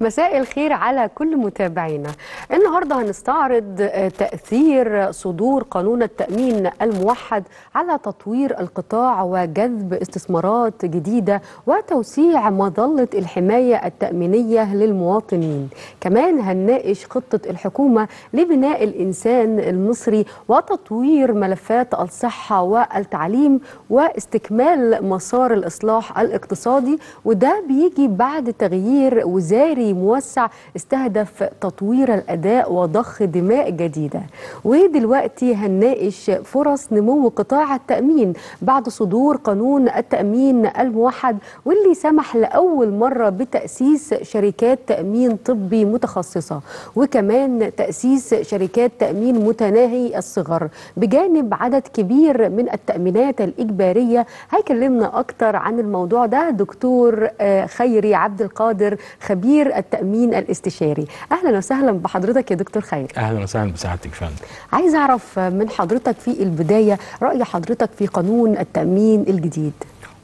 مساء الخير على كل متابعينا. النهاردة هنستعرض تأثير صدور قانون التأمين الموحد على تطوير القطاع وجذب استثمارات جديدة وتوسيع مظلة الحماية التأمينية للمواطنين. كمان هنناقش خطة الحكومة لبناء الإنسان المصري وتطوير ملفات الصحة والتعليم واستكمال مسار الإصلاح الاقتصادي وده بيجي بعد تغيير وزاري موسع استهدف تطوير الأداء وضخ دماء جديدة. ودلوقتي هنناقش فرص نمو قطاع التأمين بعد صدور قانون التأمين الموحد واللي سمح لأول مرة بتأسيس شركات تأمين طبي متخصصة وكمان تأسيس شركات تأمين متناهي الصغر. بجانب عدد كبير من التأمينات الإجبارية هيكلمنا أكتر عن الموضوع ده دكتور خيري عبد القادر خبير التأمين الاستشاري. أهلا وسهلا بحضرتك يا دكتور خيري أهلا وسهلا بسعادتك فندم. عايز أعرف من حضرتك في البداية رأي حضرتك في قانون التأمين الجديد.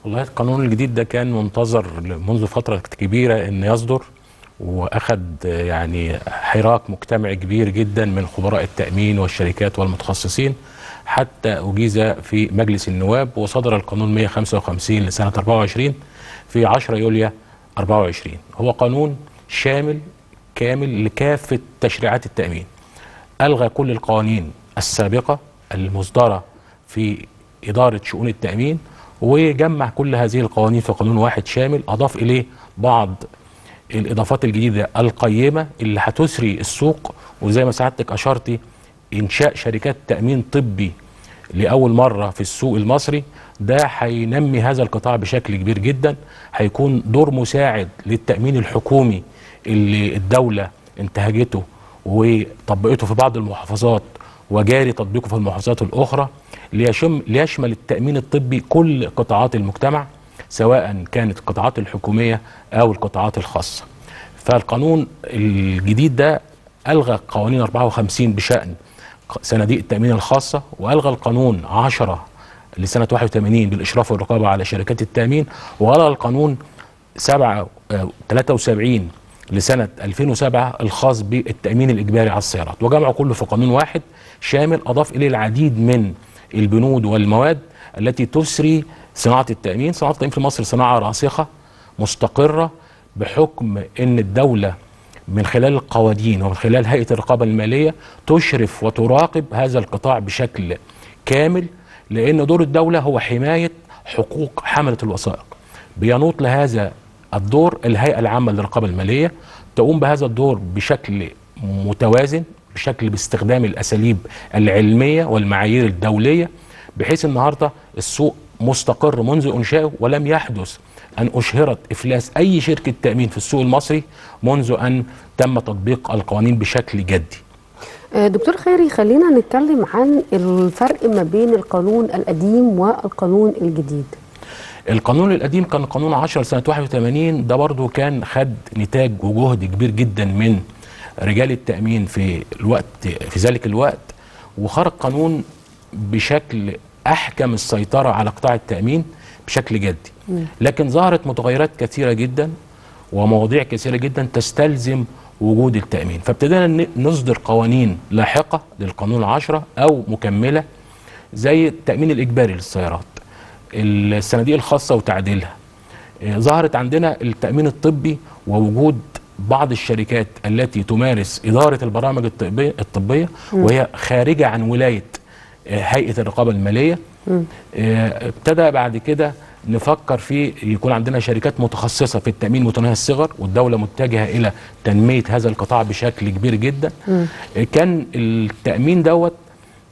والله القانون الجديد ده كان منتظر منذ فترة كبيرة إن يصدر وأخذ يعني حراك مجتمعي كبير جدا من خبراء التأمين والشركات والمتخصصين. حتى أجيز في مجلس النواب وصدر القانون 155 لسنة 24 في 10 يوليو 24 هو قانون شامل كامل لكافة تشريعات التأمين. ألغى كل القوانين السابقة المصدرة في إدارة شؤون التأمين وجمع كل هذه القوانين في قانون واحد شامل أضاف إليه بعض الإضافات الجديدة القيمة اللي هتسري السوق. وزي ما سعادتك اشرتي إنشاء شركات تأمين طبي لأول مرة في السوق المصري ده هينمي هذا القطاع بشكل كبير جدا هيكون دور مساعد للتأمين الحكومي اللي الدولة انتهجته وطبقته في بعض المحافظات وجاري تطبيقه في المحافظات الأخرى ليشم ليشمل التأمين الطبي كل قطاعات المجتمع سواء كانت القطاعات الحكومية أو القطاعات الخاصة. فالقانون الجديد ده ألغى قوانين 54 بشأن صناديق التأمين الخاصة وألغى القانون 10 لسنة 81 بالإشراف والرقابة على شركات التأمين وألغى القانون 7 73 لسنة 2007 الخاص بالتأمين الإجباري على السيارات وجمعه كله في قانون واحد شامل أضاف إليه العديد من البنود والمواد التي تسري صناعة التأمين، صناعة التأمين في مصر صناعة راسخة مستقرة بحكم إن الدولة من خلال القوانين ومن خلال هيئة الرقابة المالية تشرف وتراقب هذا القطاع بشكل كامل لأن دور الدولة هو حماية حقوق حملة الوثائق. بينوط لهذا الدور الهيئة العامة للرقابة المالية تقوم بهذا الدور بشكل متوازن بشكل باستخدام الأساليب العلمية والمعايير الدولية بحيث النهارده السوق مستقر منذ انشائه ولم يحدث أن أشهرت إفلاس أي شركة تأمين في السوق المصري منذ أن تم تطبيق القوانين بشكل جدي. دكتور خيري خلينا نتكلم عن الفرق ما بين القانون القديم والقانون الجديد. القانون القديم كان قانون 10 سنة 81 ده برضه كان خد نتاج وجهد كبير جدا من رجال التأمين في الوقت في ذلك الوقت وخرج قانون بشكل أحكم السيطرة على قطاع التأمين بشكل جدي. لكن ظهرت متغيرات كثيرة جدا ومواضيع كثيرة جدا تستلزم وجود التأمين. فابتدينا نصدر قوانين لاحقة للقانون العشرة أو مكملة زي التأمين الإجباري للسيارات. الصناديق الخاصة وتعديلها. ظهرت عندنا التأمين الطبي ووجود بعض الشركات التي تمارس إدارة البرامج الطبية, الطبية وهي خارجة عن ولاية هيئة الرقابة المالية. ابتدى بعد كده نفكر في يكون عندنا شركات متخصصة في التأمين متناهي الصغر والدولة متجهة إلى تنمية هذا القطاع بشكل كبير جدا. كان التأمين دوت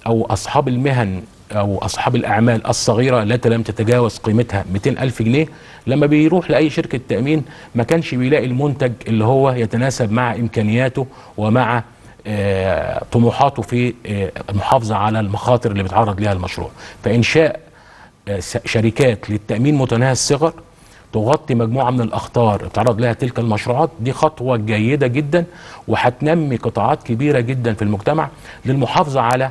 أو أصحاب المهن أو أصحاب الأعمال الصغيرة التي لم تتجاوز قيمتها 200 ألف جنيه لما بيروح لأي شركة تأمين ما كانش بيلاقي المنتج اللي هو يتناسب مع إمكانياته ومع آه طموحاته في آه المحافظة على المخاطر اللي بيتعرض لها المشروع. فانشاء آه شركات للتأمين متناهي الصغر تغطي مجموعة من الأخطار بتعرض لها تلك المشروعات دي خطوة جيدة جدا وهتنمي قطاعات كبيرة جدا في المجتمع للمحافظة على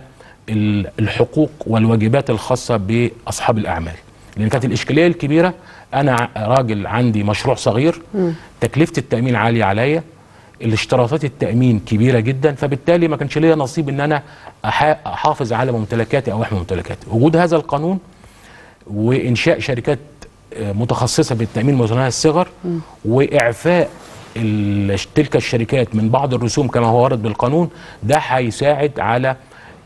الحقوق والواجبات الخاصة بأصحاب الأعمال. لأن كانت الإشكالية الكبيرة أنا راجل عندي مشروع صغير تكلفة التأمين عالية عليا الاشتراطات التأمين كبيرة جدا فبالتالي ما كانش ليا نصيب إن أنا أحافظ على ممتلكاتي أو أحمي ممتلكاتي. وجود هذا القانون وإنشاء شركات آه، متخصصة بالتأمين متناهي الصغر وإعفاء تلك الشركات من بعض الرسوم كما هو ورد بالقانون ده هيساعد على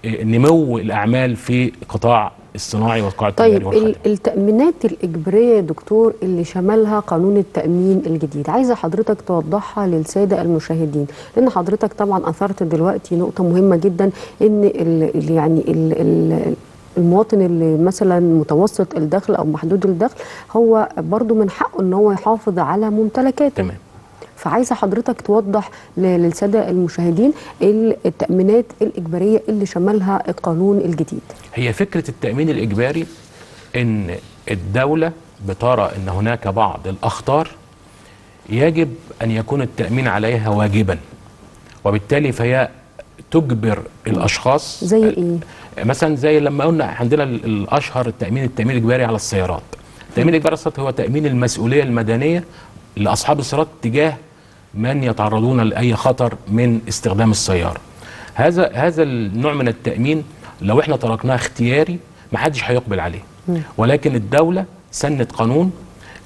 نمو الأعمال في قطاع الصناعي والقطاع التجاري طيب والخدمي ال- التأمينات الإجبارية يا دكتور اللي شملها قانون التأمين الجديد. عايزة حضرتك توضحها للسادة المشاهدين لأن حضرتك طبعا أثرت دلوقتي نقطة مهمة جدا إن ال ال يعني ال ال المواطن اللي مثلا متوسط الدخل أو محدود الدخل هو برضو من حقه إن هو يحافظ على ممتلكاته. تمام. فعايزة حضرتك توضح للسادة المشاهدين ال- التأمينات الإجبارية اللي شملها القانون الجديد. هي فكرة التأمين الإجباري إن الدولة بترى إن هناك بعض الأخطار يجب أن يكون التأمين عليها واجبا وبالتالي فهي تجبر الأشخاص. زي إيه؟ مثلا زي لما قلنا عندنا ال- الأشهر التأمين التأمين الإجباري على السيارات. التأمين الإجباري على السيارات هو تأمين المسؤولية المدنية لأصحاب السيارات تجاه من يتعرضون لأي خطر من استخدام السيارة. هذا هذا النوع من التأمين لو إحنا تركناه اختياري محدش هيقبل عليه. ولكن الدولة سنت قانون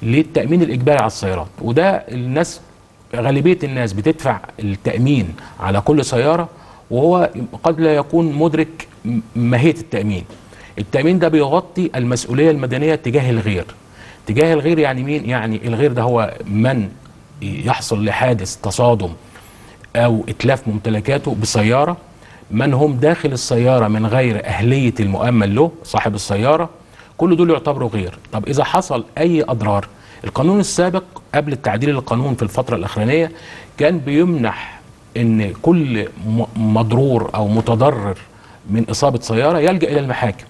للتأمين الإجباري على السيارات. وده الناس غالبية الناس بتدفع التأمين على كل سيارة وهو قد لا يكون مدرك م- ماهية التأمين. التأمين ده بيغطي المسؤولية المدنية تجاه الغير. تجاه الغير يعني مين؟ يعني الغير ده هو من يحصل لحادث تصادم أو إتلاف ممتلكاته بسيارة من هم داخل السيارة من غير أهلية المؤمن له صاحب السيارة كل دول يعتبروا غير. طب إذا حصل أي أضرار القانون السابق قبل التعديل للقانون في الفترة الأخرانية كان بيمنح إن كل مضرور أو متضرر من إصابة سيارة يلجأ إلى المحاكم.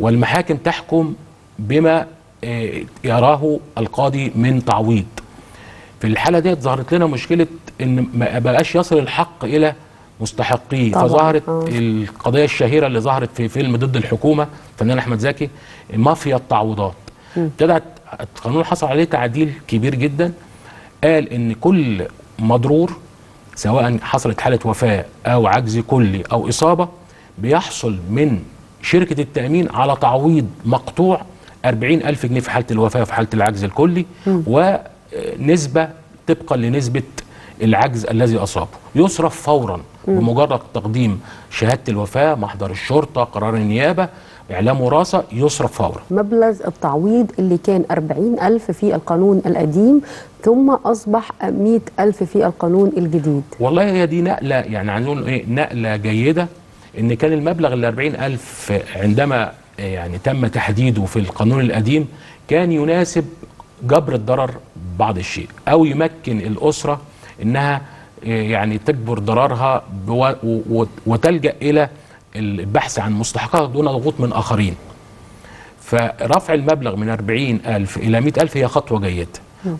والمحاكم تحكم بما آه، يراه القاضي من تعويض. في الحالة ديت ظهرت لنا مشكلة إن ما بقاش يصل الحق إلى مستحقيه. فظهرت آه. القضية الشهيرة اللي ظهرت في فيلم ضد الحكومة فنان أحمد زكي مافيا التعويضات. ابتدت القانون حصل عليه تعديل كبير جدا. قال إن كل مضرور سواء حصلت حالة وفاة أو عجز كلي أو إصابة بيحصل من شركة التأمين على تعويض مقطوع 40 ألف جنيه في حالة الوفاة وفي حالة العجز الكلي ونسبة طبقا لنسبة العجز الذي أصابه. يصرف فورا بمجرد تقديم شهادة الوفاة محضر الشرطة قرار النيابة إعلام وراثة يصرف فورا. مبلغ التعويض اللي كان 40 ألف في القانون القديم ثم أصبح 100 ألف في القانون الجديد. والله هي دي نقلة يعني هنقول إيه نقلة جيدة إن كان المبلغ ال 40 ألف عندما يعني تم تحديده في القانون القديم كان يناسب جبر الضرر بعض الشيء أو يمكن الأسرة إنها يعني تجبر ضررها وتلجأ إلى البحث عن مستحقات دون ضغوط من آخرين. فرفع المبلغ من 40 ألف إلى 100 ألف هي خطوة جيدة.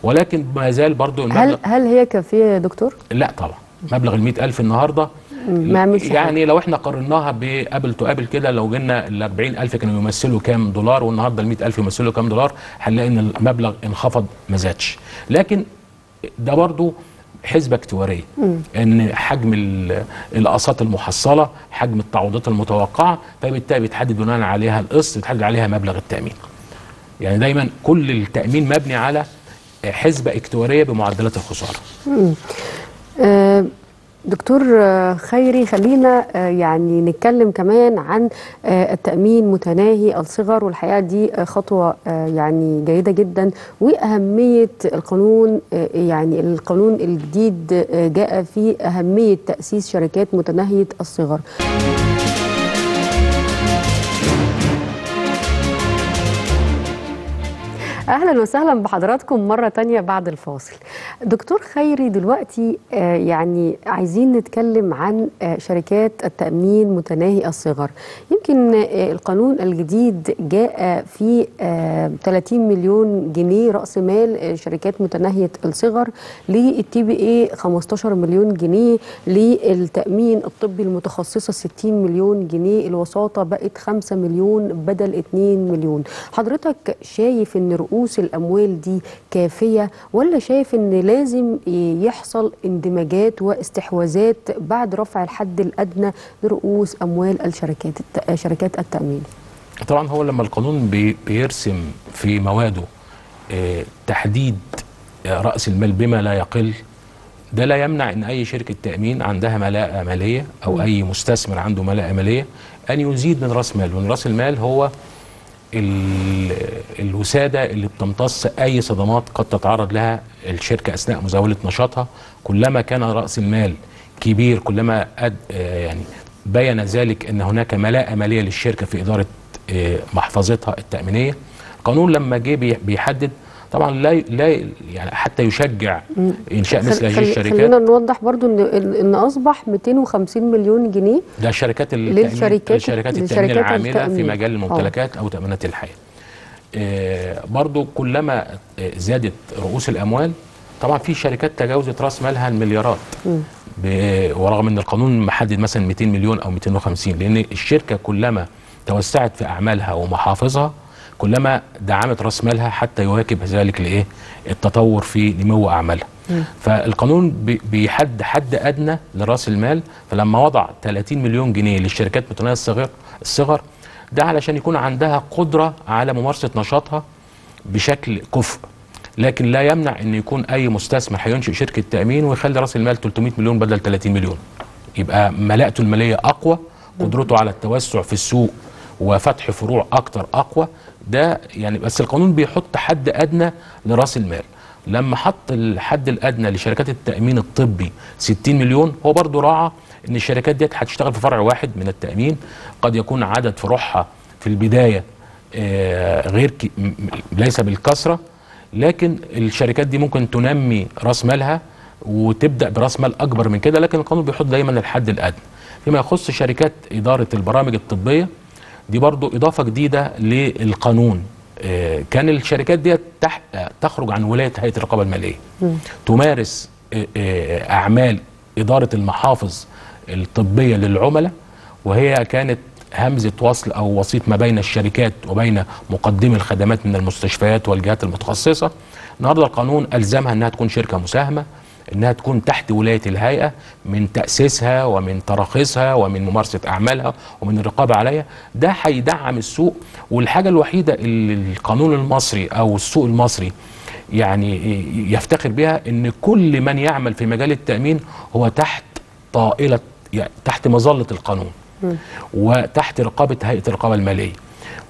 ولكن ما زال برضو المبلغ هل هل هي كافية يا دكتور؟ لا طبعا. مبلغ ال ألف النهارده ما حاجة. يعني لو إحنا قارناها بقبل تو قبل كده لو جينا ال 40000 كانوا يمثلوا كام دولار والنهارده ال 100000 يمثلوا كام دولار هنلاقي إن المبلغ انخفض ما زادش. لكن ده برضو حسبة اكتوارية إن حجم ال- الأقساط المحصلة حجم التعويضات المتوقعة فبالتالي بيتحدد بناء عليها القسط بيتحدد عليها مبلغ التأمين. يعني دايما كل التأمين مبني على حسبة اكتوارية بمعدلات الخسارة. دكتور آه، خيري خلينا آه، يعني نتكلم كمان عن آه، التأمين متناهي الصغر. والحقيقة دي خطوة يعني جيدة جدا. وأهمية القانون يعني القانون الجديد جاء في أهمية تأسيس شركات متناهية الصغر. أهلا وسهلا بحضراتكم مرة تانية بعد الفاصل. دكتور خيري دلوقتي آه، يعني عايزين نتكلم عن آه، شركات التأمين متناهي الصغر. يمكن آه، القانون الجديد جاء في آه، 30 مليون جنيه رأس مال شركات متناهية الصغر للتي بي اي 15 مليون جنيه للتأمين الطبي المتخصصة 60 مليون جنيه الوساطة بقت 5 مليون بدل 2 مليون. حضرتك شايف إن رؤوس رؤوس الأموال دي كافية ولا شايف إن لازم يحصل اندماجات واستحواذات بعد رفع الحد الأدنى لرؤوس أموال الشركات شركات التأمين؟ طبعا هو لما القانون بي- بيرسم في مواده آه، تحديد آه، رأس المال بما لا يقل ده لا يمنع إن أي شركة تأمين عندها ملاءة مالية أو أي مستثمر عنده ملاءة مالية أن يزيد من رأس مال وان رأس المال هو ال- الوسادة اللي بتمتص أي صدمات قد تتعرض لها الشركة أثناء مزاولة نشاطها. كلما كان رأس المال كبير كلما أد آه يعني بين ذلك أن هناك ملاءة مالية للشركة في إدارة آه محفظتها التأمينية. القانون لما جه بي- بيحدد طبعا لا لا يعني حتى يشجع إنشاء مثل هذه الشركات. خلينا نوضح برضو ان ان أصبح 250 مليون جنيه ده شركات للشركات- التأمين للشركات العاملة في التأمين. مجال الممتلكات أو تأمينات الحياة. آه، برضو كلما آه، زادت رؤوس الأموال طبعا في شركات تجاوزت رأس مالها المليارات. ورغم إن القانون محدد مثلا 200 مليون أو 250 لأن الشركة كلما توسعت في أعمالها ومحافظها كلما دعمت راس مالها حتى يواكب ذلك لايه التطور في نمو أعمالها. فالقانون بي- بيحد حد أدنى لرأس المال فلما وضع 30 مليون جنيه للشركات متناهية الصغر الصغر ده علشان يكون عندها قدرة على ممارسة نشاطها بشكل كفء. لكن لا يمنع إن يكون أي مستثمر هينشئ شركة تأمين ويخلي رأس المال 300 مليون بدل 30 مليون. يبقى ملاءته المالية أقوى قدرته على التوسع في السوق وفتح فروع أكتر أقوى ده يعني بس القانون بيحط حد أدنى لرأس المال. لما حط الحد الأدنى لشركات التأمين الطبي 60 مليون هو برضو راعى إن الشركات ديت هتشتغل في فرع واحد من التأمين. قد يكون عدد فروعها في البداية آه، غير ليس بالكثرة. لكن الشركات دي ممكن تنمي رأس مالها وتبدأ برأس مال أكبر من كده. لكن القانون بيحط دايما الحد الأدنى. فيما يخص شركات إدارة البرامج الطبية دي برضو إضافة جديدة للقانون. آه، كان الشركات دي تح... تخرج عن ولاية هيئة الرقابة المالية. تمارس آه، آه، أعمال إدارة المحافظ الطبية للعملاء وهي كانت همزة وصل أو وسيط ما بين الشركات وبين مقدمي الخدمات من المستشفيات والجهات المتخصصة. النهارده القانون ألزمها إنها تكون شركة مساهمة. إنها تكون تحت ولاية الهيئة من تأسيسها ومن تراخيصها ومن ممارسة أعمالها ومن الرقابة عليها. ده هيدعم السوق. والحاجة الوحيدة اللي القانون المصري أو السوق المصري يعني يفتخر بها إن كل من يعمل في مجال التأمين هو تحت طائلة يعني تحت مظلة القانون وتحت رقابة هيئة الرقابة المالية.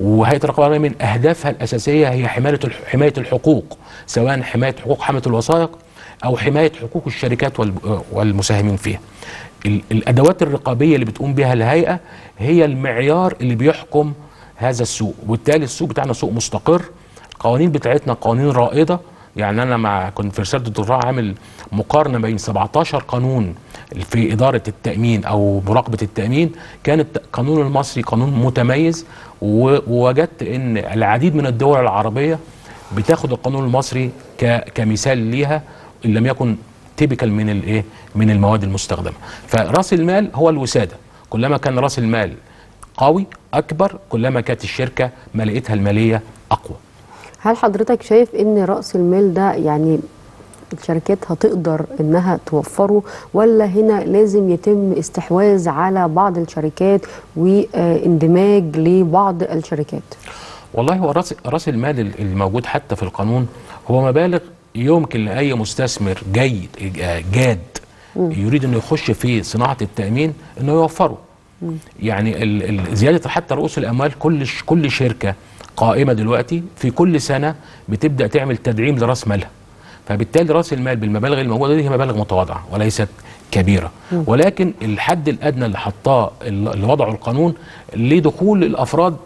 وهيئة الرقابة المالية من أهدافها الأساسية هي حماية حماية الحقوق سواء حماية حقوق حامله الوثائق أو حماية حقوق الشركات وال- والمساهمين فيها. ال- الأدوات الرقابية اللي بتقوم بها الهيئة هي المعيار اللي بيحكم هذا السوق وبالتالي السوق بتاعنا سوق مستقر القوانين بتاعتنا قوانين رائدة. يعني أنا مع كنت في رساله الدكتوراه عامل مقارنة بين 17 قانون في إدارة التأمين أو مراقبة التأمين. كان القانون المصري قانون متميز ووجدت إن العديد من الدول العربية بتاخد القانون المصري كمثال ليها. إن لم يكن تيبيكال من الايه من المواد المستخدمة. فرأس المال هو الوسادة. كلما كان رأس المال قوي أكبر كلما كانت الشركة ملاءتها المالية أقوى. هل حضرتك شايف إن رأس المال ده يعني الشركات هتقدر إنها توفره ولا هنا لازم يتم استحواذ على بعض الشركات واندماج لبعض الشركات؟ والله هو راس رأس المال ال- الموجود حتى في القانون هو مبالغ يمكن لأي مستثمر جيد جاد يريد إنه يخش في صناعة التأمين إنه يوفره. يعني ال- ال- زيادة حتى رؤوس الأموال كل كل شركة قائمة دلوقتي في كل سنة بتبدأ تعمل تدعيم لرأس مالها. فبالتالي رأس المال بالمبالغ الموجودة دي هي مبالغ متواضعة وليست كبيرة. ولكن الحد الأدنى اللي حطاه اللي وضعه القانون لدخول الأفراد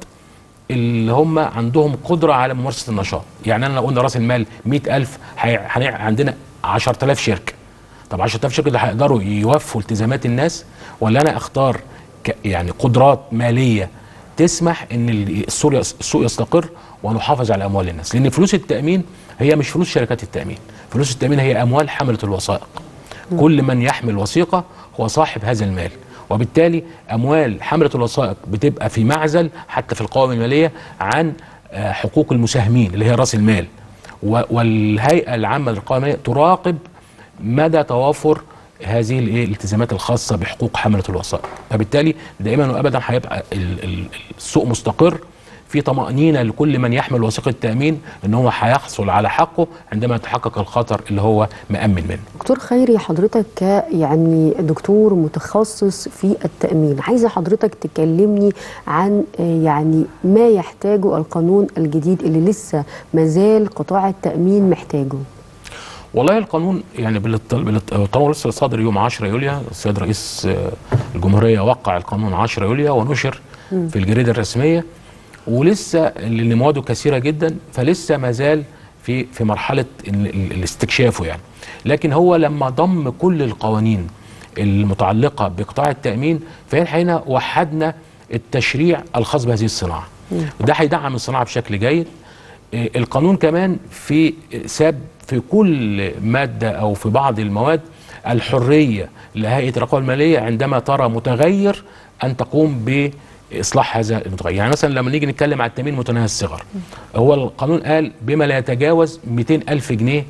اللي هم عندهم قدرة على ممارسة النشاط. يعني أنا لو قلنا رأس المال 100000 هي- هنع- عندنا 10000 شركة. طب 10000 شركة اللي هيقدروا يوفوا التزامات الناس ولا أنا أختار يعني قدرات مالية تسمح إن السوق يستقر ونحافظ على أموال الناس؟ لأن فلوس التأمين هي مش فلوس شركات التأمين. فلوس التأمين هي أموال حملة الوثائق. كل من يحمل وثيقة هو صاحب هذا المال. وبالتالي أموال حملة الوثائق بتبقى في معزل حتى في القوائم المالية عن آه، حقوق المساهمين اللي هي رأس المال. والهيئة العامة للرقابه المالية تراقب مدى توافر هذه الايه الالتزامات الخاصة بحقوق حملة الوثائق. فبالتالي دائما وابدا هيبقى ال- ال- السوق مستقر في طمأنينة لكل من يحمل وثيقة تأمين إن هو هيحصل على حقه عندما يتحقق الخطر اللي هو مأمن منه. دكتور خيري حضرتك ك يعني دكتور متخصص في التأمين عايزة حضرتك تكلمني عن يعني ما يحتاجه القانون الجديد اللي لسه مازال قطاع التأمين محتاجه؟ والله القانون يعني بالط- بالط- القانون لسه صادر يوم 10 يوليو. السيد رئيس آه، الجمهورية وقع القانون 10 يوليو ونشر في الجريدة الرسمية. ولسه لأن مواده كثيرة جدا فلسه ما زال في في مرحلة الاستكشافه يعني. لكن هو لما ضم كل القوانين المتعلقة بقطاع التأمين فهنا وحدنا التشريع الخاص بهذه الصناعة. وده هيدعم الصناعة بشكل جيد. إيه، القانون كمان في ساب في كل مادة أو في بعض المواد الحرية لهيئة الرقابة المالية عندما ترى متغير أن تقوم باصلاح هذا المتغير. يعني مثلا لما نيجي نتكلم على التأمين متناهي الصغر هو القانون قال بما لا يتجاوز 200 ألف جنيه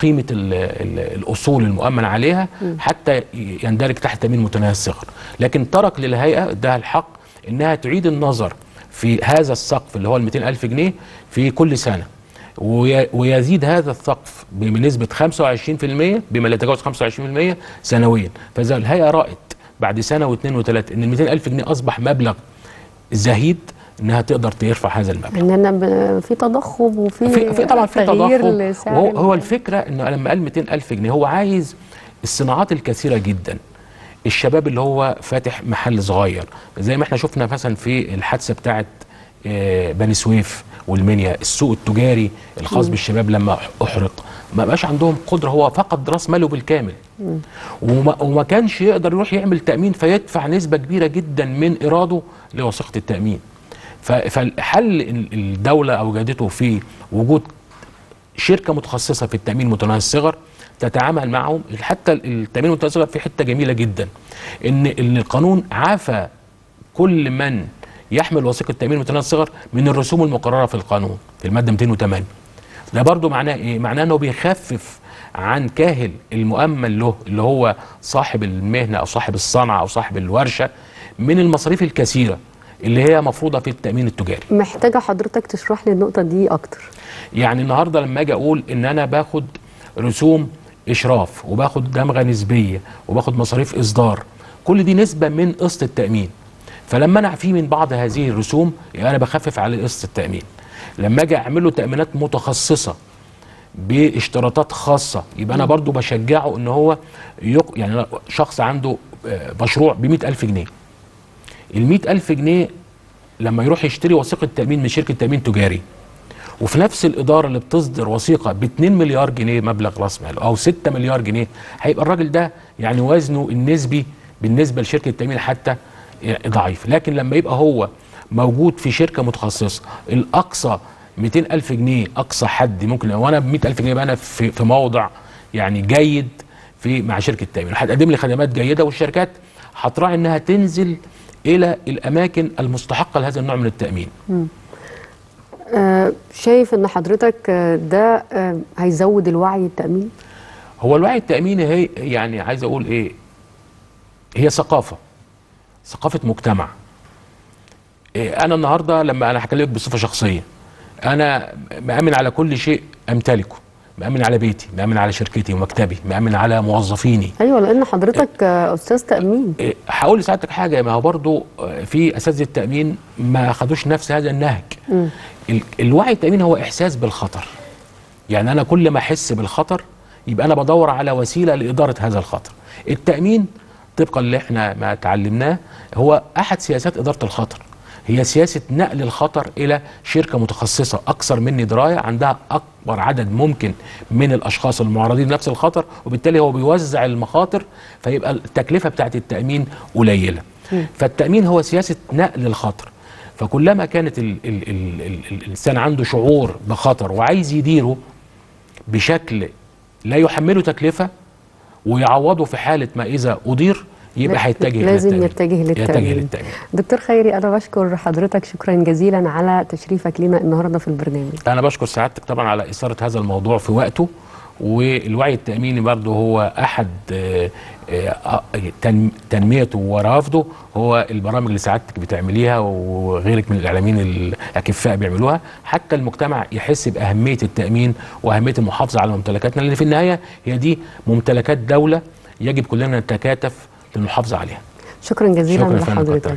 قيمة ال ال الأصول المؤمن عليها حتى يندرج تحت تأمين متناهي الصغر. لكن ترك للهيئة إداها الحق إنها تعيد النظر في هذا السقف اللي هو ال 200 ألف جنيه في كل سنة. وي- ويزيد هذا السقف بنسبة 25% بما لا يتجاوز 25% سنويا. فإذا الهيئة رأت بعد سنة واثنين وثلاثه إن ال 200 ألف جنيه أصبح مبلغ زهيد إنها تقدر ترفع هذا المبلغ. اننا ب- في تضخم وفي في, في طبعا في تغيير تضخم. وهو هو ال- الفكرة إنه لما قال 200 ألف جنيه هو عايز الصناعات الكثيرة جدا. الشباب اللي هو فاتح محل صغير زي ما إحنا شفنا مثلا في الحادثة بتاعه آه، بني سويف والمنيا السوق التجاري الخاص بالشباب لما أحرق. ما بقاش عندهم قدرة هو فقد راس ماله بالكامل. وما, وما كانش يقدر يروح يعمل تأمين فيدفع نسبة كبيرة جدا من إيراده لوثيقة التأمين. فالحل ال- الدولة اوجدته في وجود شركة متخصصة في التأمين متناهي الصغر تتعامل معهم. حتى التأمين المتناهي الصغر في حتة جميلة جدا إن ان القانون عافى كل من يحمل وثيقة تامين متناهي الصغر من الرسوم المقررة في القانون في المادة 208 ده برضو معناه إيه؟ معناه إنه بيخفف عن كاهل المؤمن له اللي هو صاحب المهنة أو صاحب الصنعة أو صاحب الورشة من المصاريف الكثيرة اللي هي مفروضة في التأمين التجاري. محتاجة حضرتك تشرح لي النقطة دي أكتر. يعني النهارده لما أجي أقول إن أنا باخد رسوم إشراف وباخد دمغة نسبية وباخد مصاريف إصدار كل دي نسبة من قسط التأمين. فلما أنا اعفيه من بعض هذه الرسوم يبقى أنا بخفف عليه قسط التأمين. لما أجي اعمل له تأمينات متخصصة باشتراطات خاصة يبقى أنا برضو بشجعه إن هو يق... يعني شخص عنده آه، مشروع ب ألف جنيه. ال ألف جنيه لما يروح يشتري وثيقة تأمين من شركة تأمين تجاري وفي نفس الإدارة اللي بتصدر وثيقة ب 2 مليار جنيه مبلغ رأس مال أو 6 مليار جنيه هيبقى الراجل ده يعني وزنه النسبي بالنسبة لشركة التامين حتى ضعيف. لكن لما يبقى هو موجود في شركة متخصصة. الأقصى 200 ألف جنيه أقصى حد ممكن وأنا ب 100 ألف جنيه يبقى أنا في في موضع يعني جيد في مع شركة تامين هتقدم لي خدمات جيدة والشركات هتراعي إنها تنزل إلى الأماكن المستحقة لهذا النوع من التأمين. آه، شايف إن حضرتك ده آه، هيزود الوعي التأميني هو الوعي التأميني هي يعني عايز أقول إيه هي ثقافة ثقافة مجتمع. إيه أنا النهاردة لما أنا هكلمك بصفة شخصية أنا مأمن على كل شيء أمتلكه مأمن على بيتي مأمن على شركتي ومكتبي مأمن على موظفيني. أيوه لأن حضرتك أستاذ تأمين. إيه، هقول لسعادتك حاجة ما هو برضو في أساتذة التأمين ما خدوش نفس هذا النهج. ال- الوعي التأمين هو إحساس بالخطر. يعني أنا كل ما أحس بالخطر يبقى أنا بدور على وسيلة لإدارة هذا الخطر. التأمين طبقا اللي إحنا ما تعلمناه هو أحد سياسات إدارة الخطر. هي سياسة نقل الخطر إلى شركة متخصصة أكثر مني دراية عندها أكبر عدد ممكن من الأشخاص المعرضين لنفس الخطر وبالتالي هو بيوزع المخاطر فيبقى التكلفة بتاعت التأمين قليلة. فالتأمين هو سياسة نقل الخطر. فكلما كانت ال ال ال ال ال الإنسان عنده شعور بخطر وعايز يديره بشكل لا يحمله تكلفة ويعوضه في حالة ما إذا اضير يبقى هيتجه لازم للتأمين. يتجه يتجه للتأمين. للتأمين دكتور خيري أنا بشكر حضرتك. شكرا جزيلا على تشريفك لنا النهارده في البرنامج. أنا بشكر سعادتك طبعا على إثارة هذا الموضوع في وقته. والوعي التأميني برضه هو أحد آه، آه، تن- تنميته ورافضه هو البرامج اللي سعادتك بتعمليها وغيرك من الإعلاميين الأكفاء بيعملوها. حتى المجتمع يحس بأهمية التأمين وأهمية المحافظة على ممتلكاتنا لأن في النهاية هي دي ممتلكات دولة يجب كلنا نتكاتف للمحافظه عليها شكرا جزيلا شكرا لحضرتك.